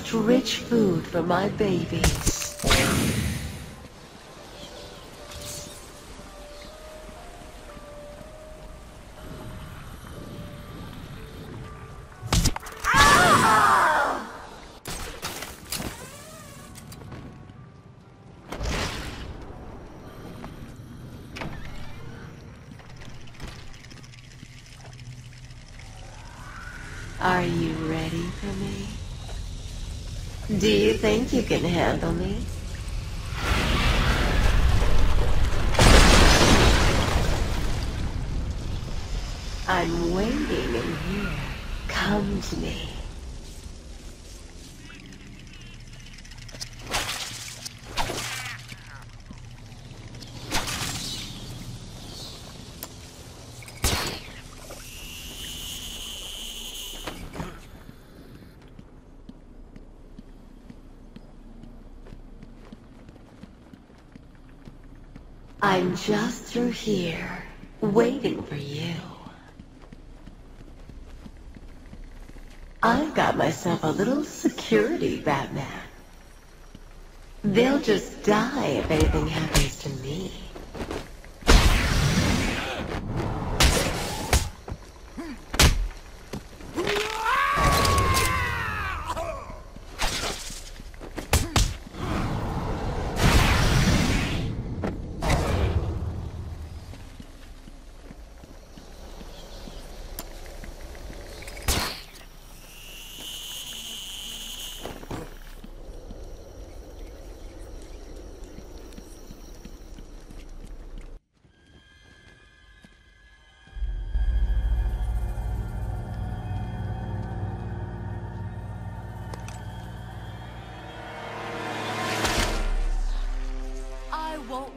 such rich food for my babies. Are you ready for me? Do you think you can handle me? I'm waiting in here. Come to me. Just through here, waiting for you. I've got myself a little security Batman. They'll just die if anything happens to me.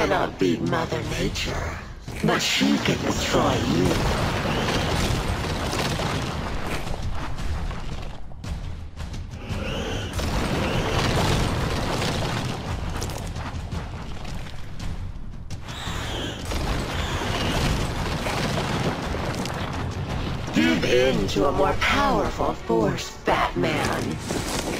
Cannot beat Mother Nature, but she can destroy you. Give in to a more powerful force, Batman.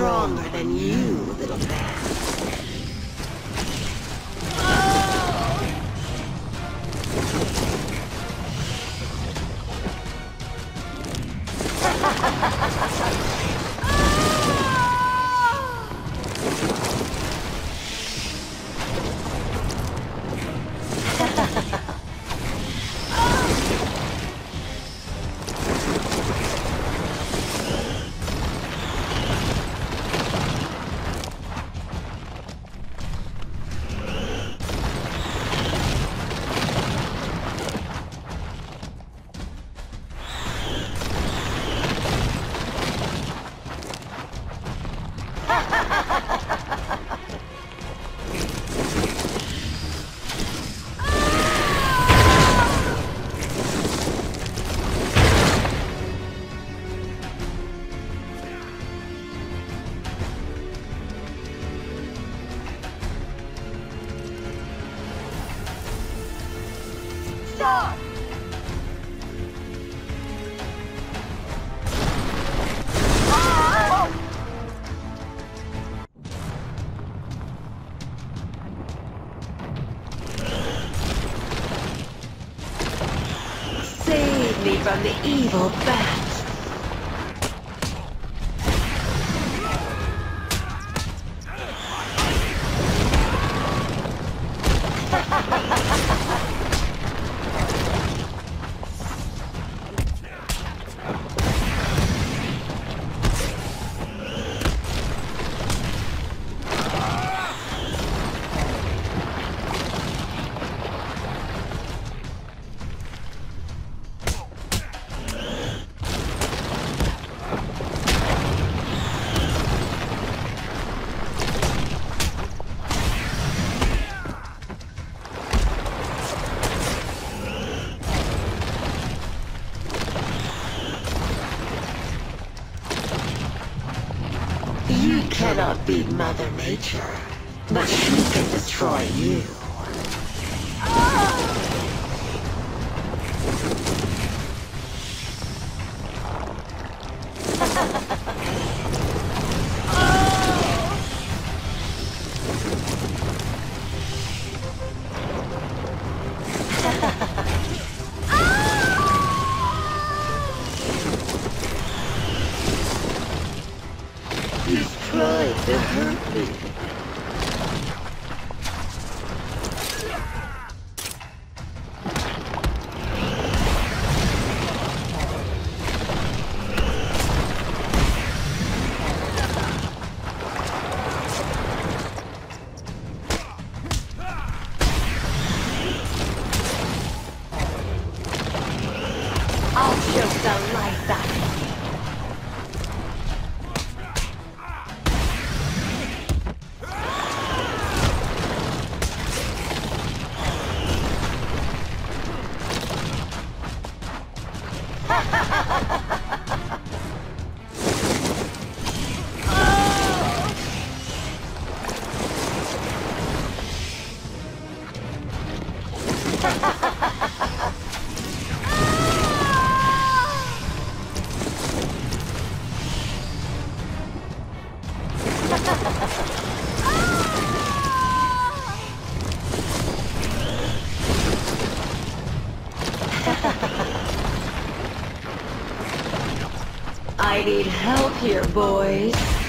Stronger than you, be Mother Nature, but she can destroy you. I need help here, boys.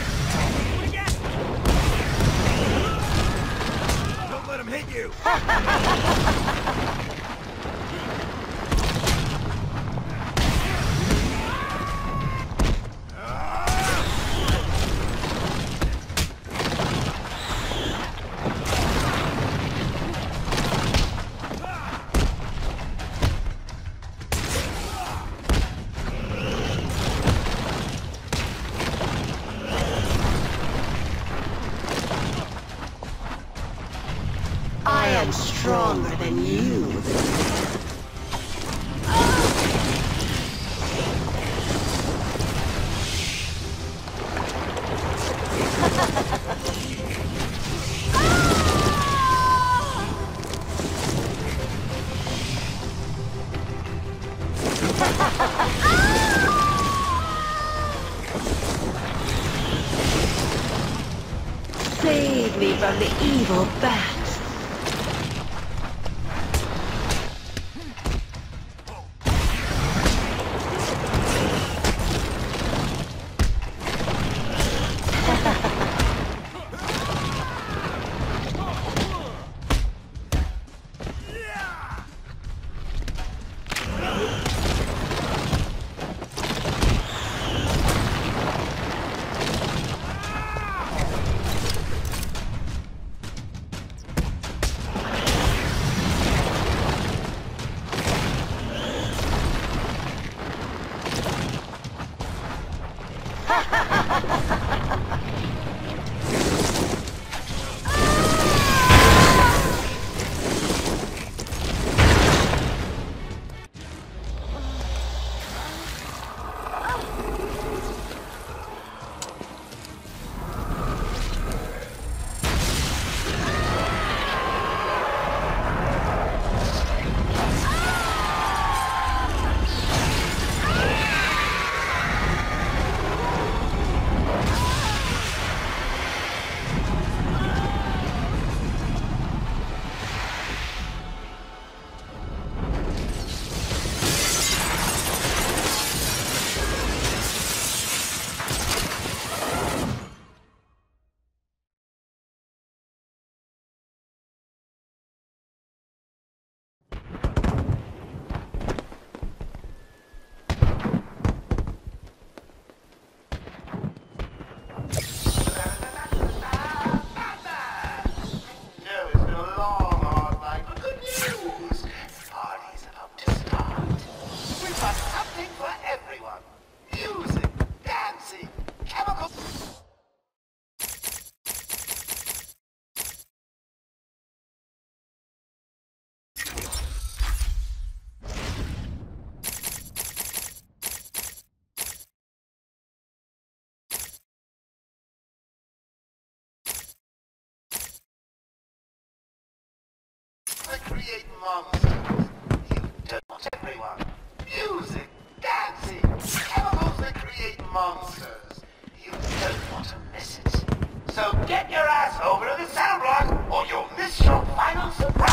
evil back. Monsters. You don't everyone. Music, dancing, chemicals that create monsters. You don't want to miss it. So get your ass over to the sound block or you'll miss your final surprise!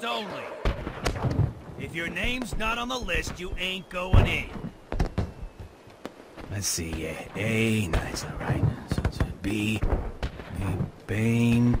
List only. If your name's not on the list, you ain't going in. Let's see, yeah. A, nice, alright. So it's a B, B, Bane.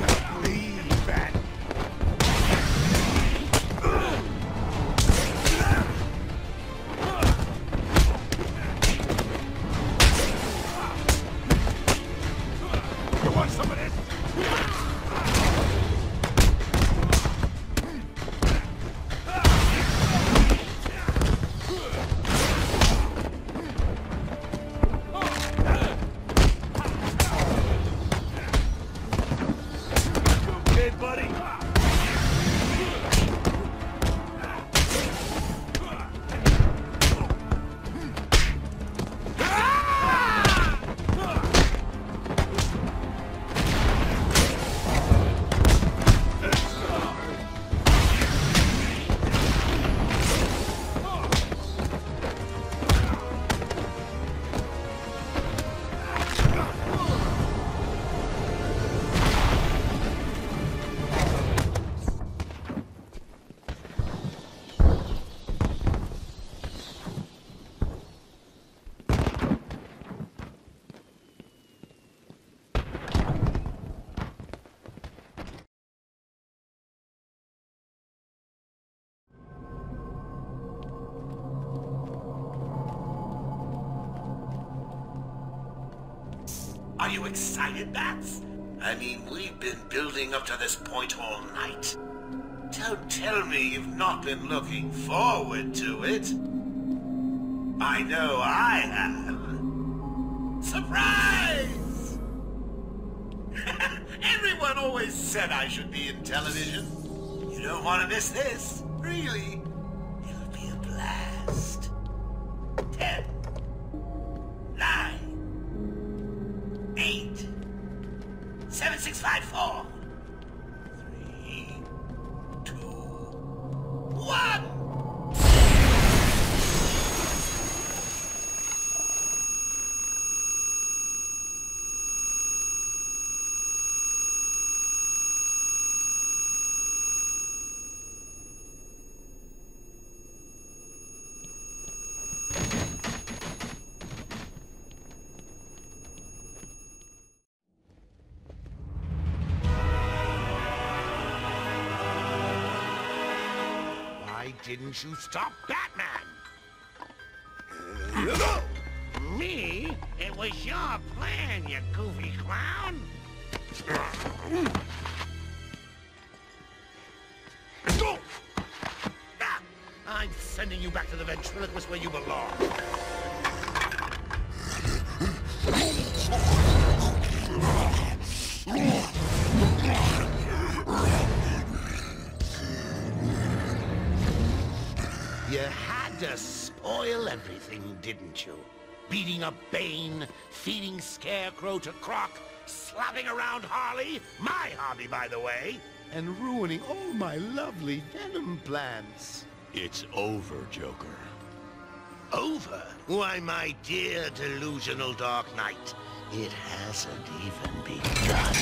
You're gonna Are you excited, Bats? I mean, we've been building up to this point all night. Don't tell me you've not been looking forward to it. I know I have. Surprise! Everyone always said I should be in television. You don't want to miss this, really. Didn't you stop Batman? Me? It was your plan, you goofy clown. Ah, I'm sending you back to the ventriloquist where you belong. Everything, didn't you? Beating up Bane, feeding Scarecrow to Croc, slapping around Harley, my hobby, by the way, and ruining all my lovely Venom plans. It's over, Joker. Over? Why, my dear delusional Dark Knight, it hasn't even begun.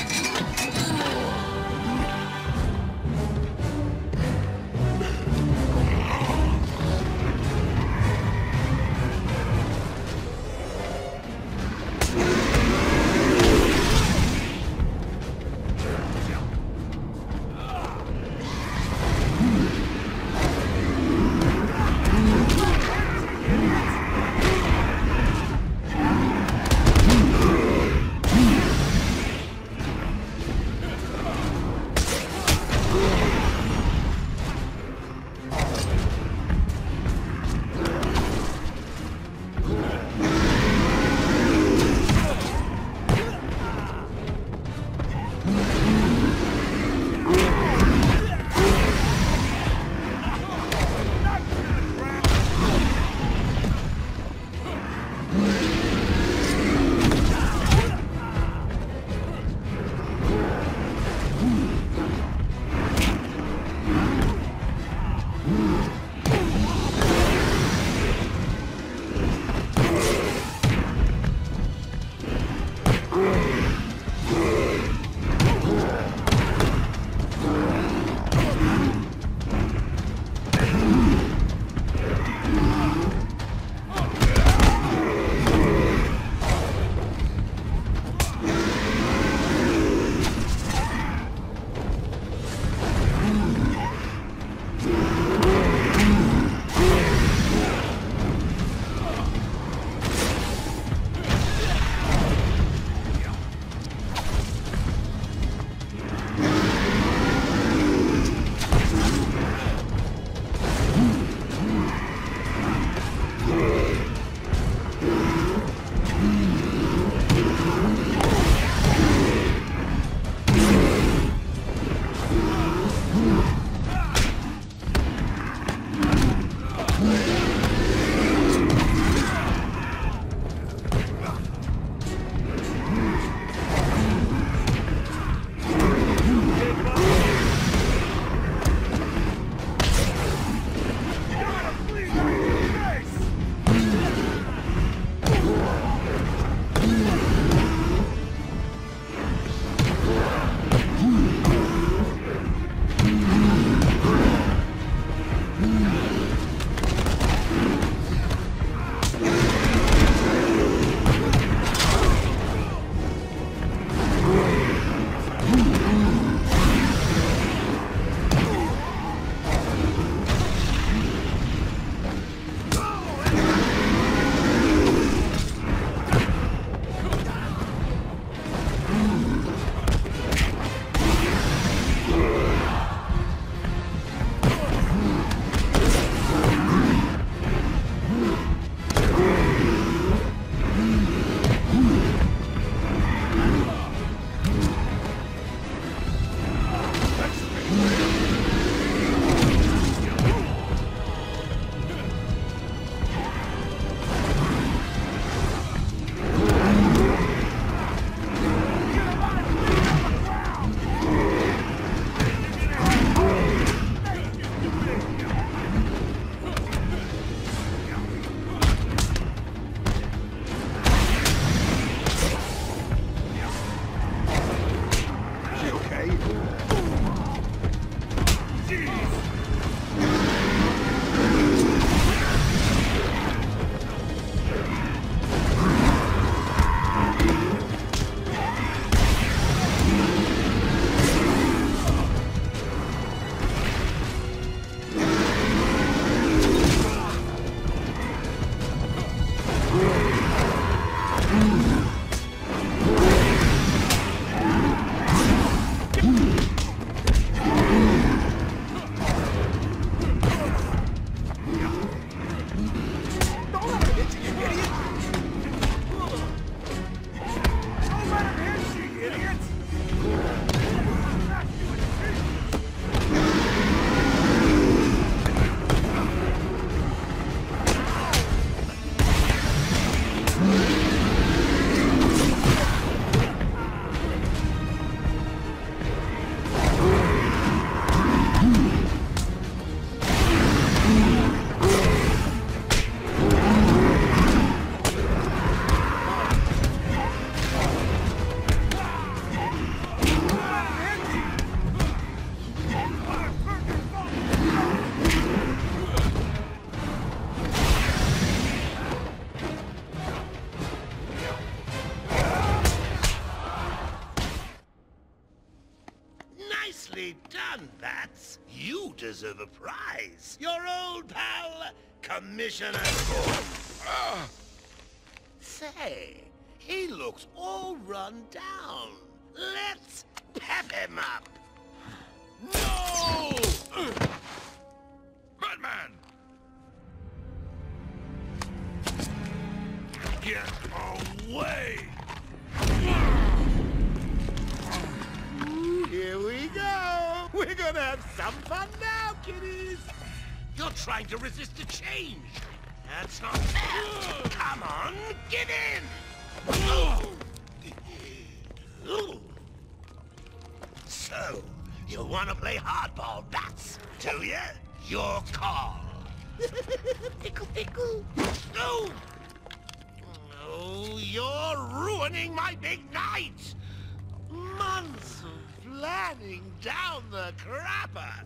Commissioner. Ah. Say, he looks all run down. Let's pep him up. No! Batman! Get away! Here we go. We're gonna have some fun now, kiddies. You're trying to resist the change. That's not fair. Come on, get in. So, you want to play hardball, bats, do you? Your call. tickle, tickle. No! Oh, you're ruining my big night! Months of planning down the crapper!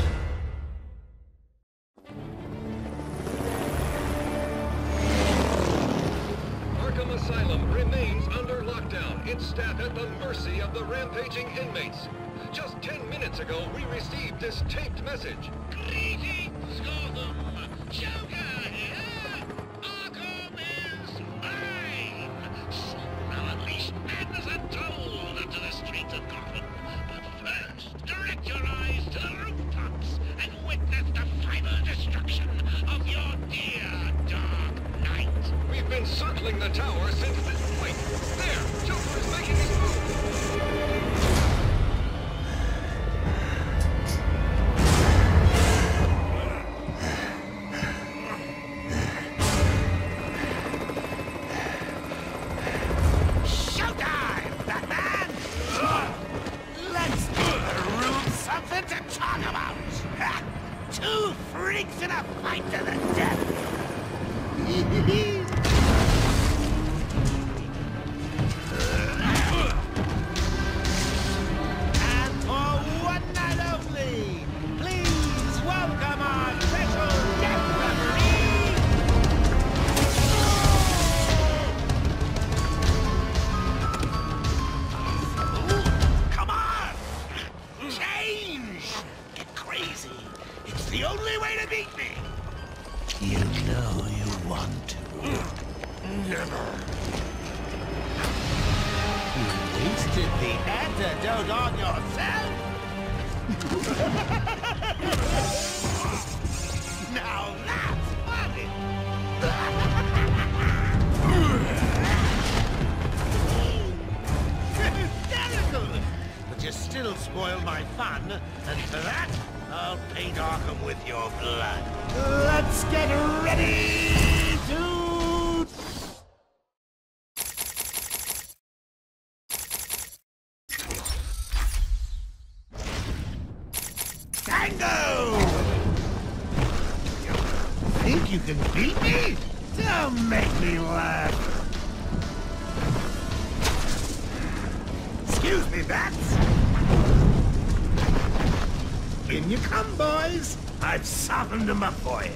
staff at the mercy of the rampaging inmates. Just 10 minutes ago, we received this taped message. You can beat me? Don't make me laugh. Excuse me, bats. In you come, boys. I've softened them up for you.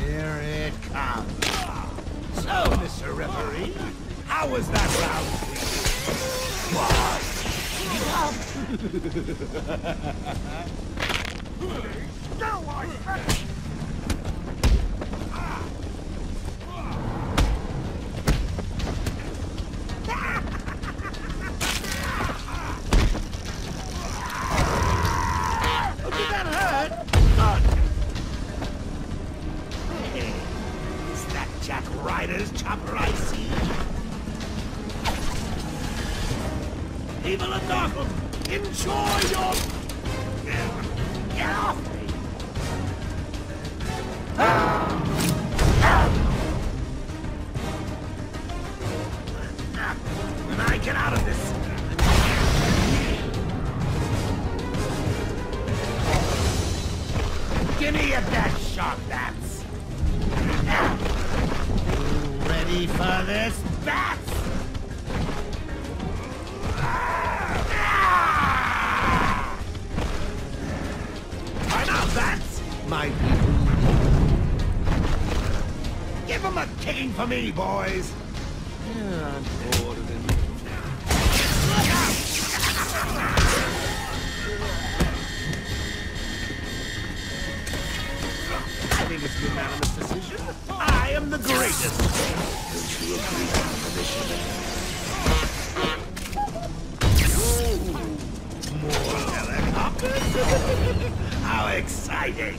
Here it comes. So, Mr. Referee, how was that round for you? What? I get out of this... Give me a death shot, Bats! You ready for this, Bats? I'm out, Bats! My people. Give them a kicking for me, boys! Yeah, Unanimous decision. I am the greatest. Don't you agree on the mission? More helicopters? How exciting!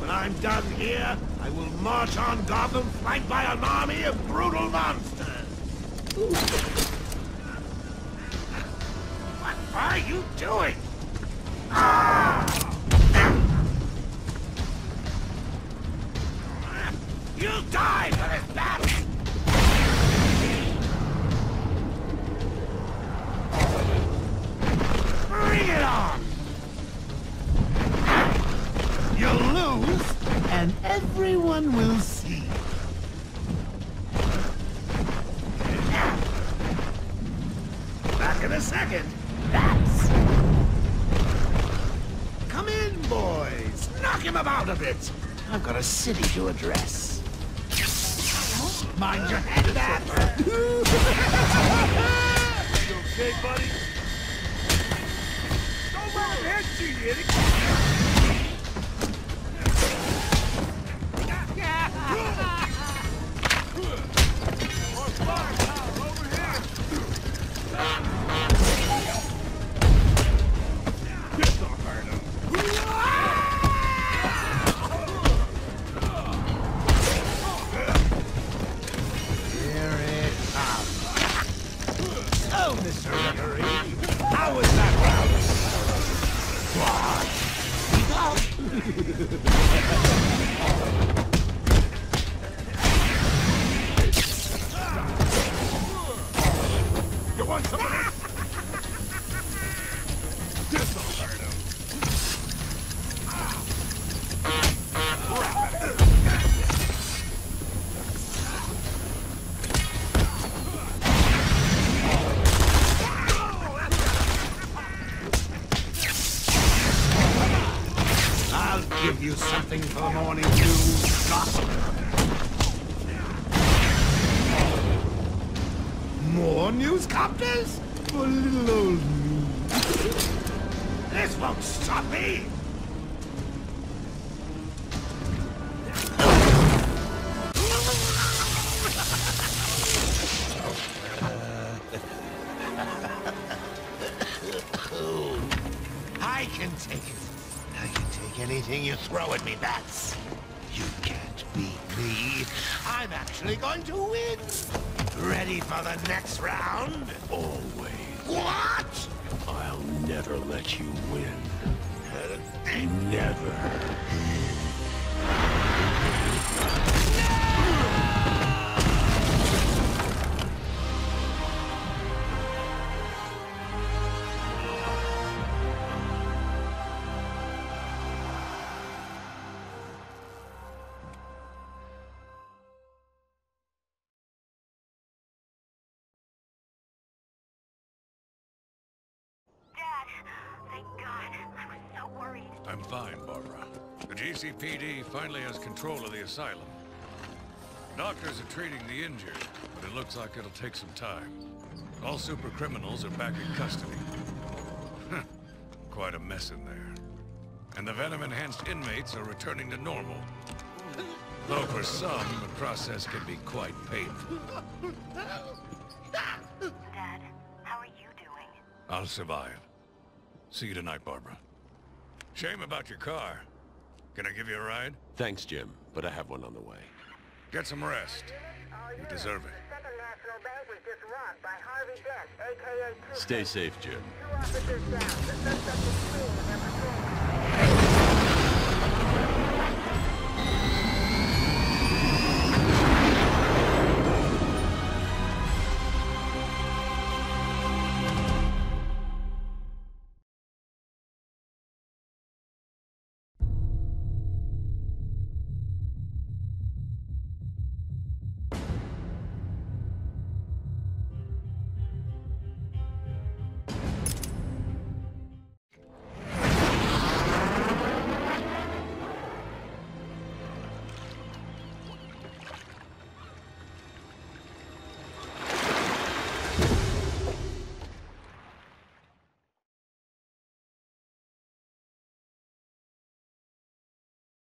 When I'm done here, I will march on Gotham flanked by an army of brutal monsters. What are you doing? City to address. Oh, anything you throw at me, Bats. You can't beat me. I'm actually going to win. Ready for the next round? Always. What? I'll never let you win. Never. Dad, GCPD finally has control of the asylum. Doctors are treating the injured, but it looks like it'll take some time. All super criminals are back in custody. Quite a mess in there. And the venom-enhanced inmates are returning to normal. Though for some, the process can be quite painful. Dad, how are you doing? I'll survive. See you tonight, Barbara. Shame about your car. Can I give you a ride? Thanks, Jim, but I have one on the way. Get some rest. You deserve it. Second National Bank was just robbed by Harvey Dent, aka Two Stay safe, Jim.